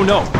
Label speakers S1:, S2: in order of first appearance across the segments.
S1: Oh no!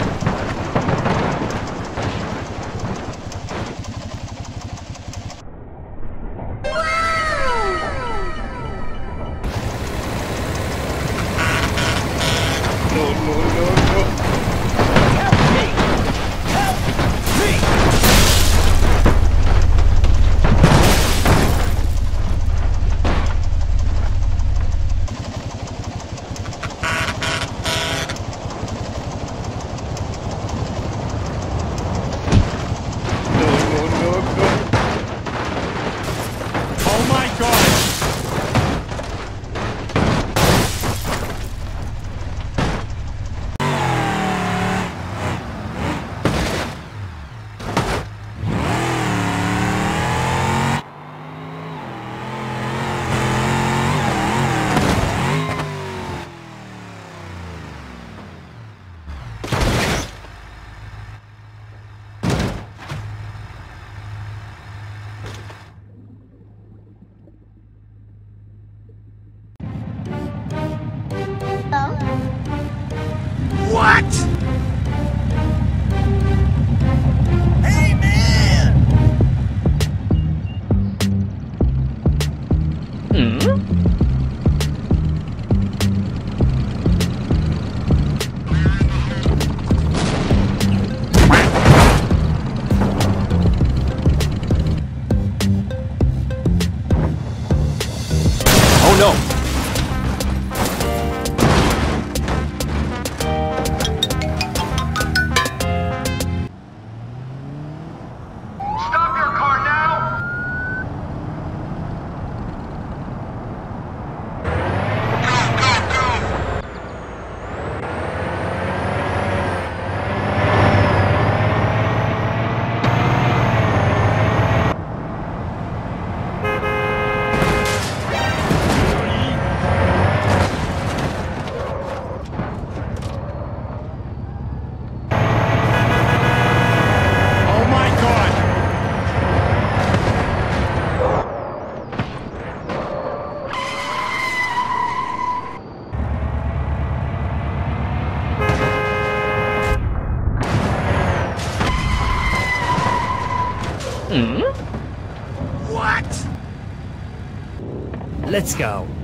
S2: Let's go.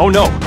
S1: Oh no!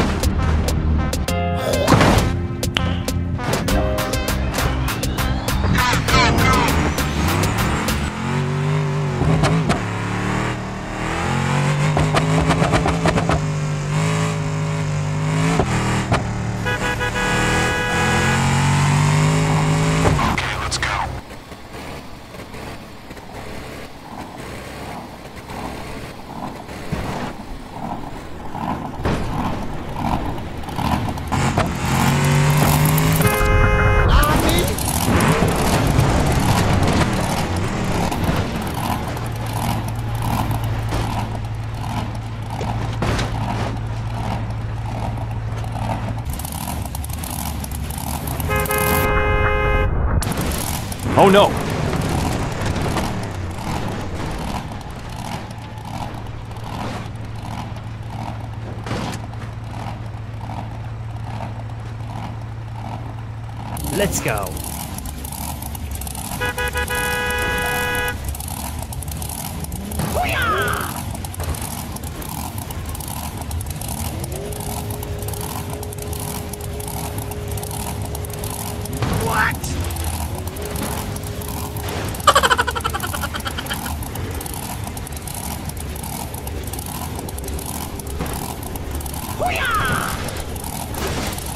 S3: Let's go.
S4: What?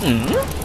S4: Hmm?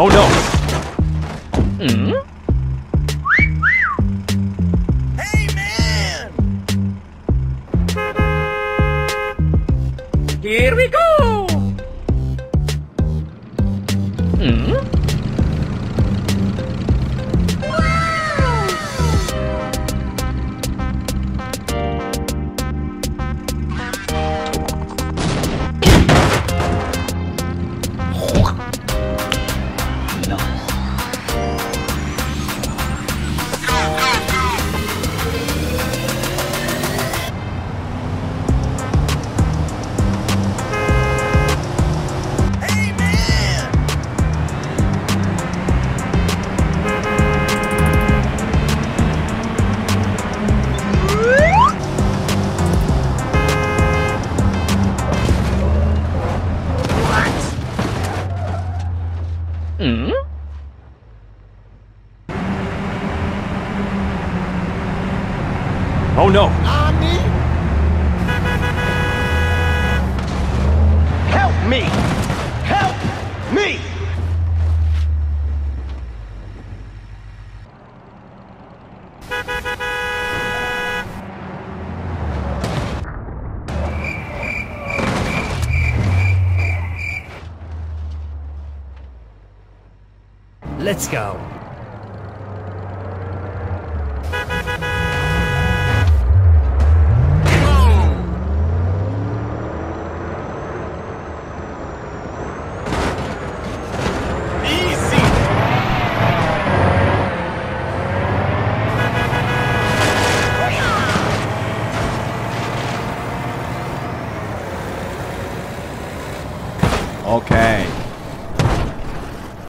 S1: Oh no! Oh no!
S4: Nani?
S3: Help me! Help me!
S2: Let's go.